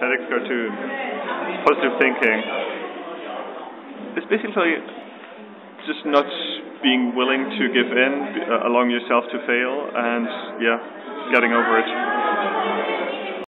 headaches go to positive thinking. It's basically just not being willing to give in, uh, allowing yourself to fail, and yeah, getting over it.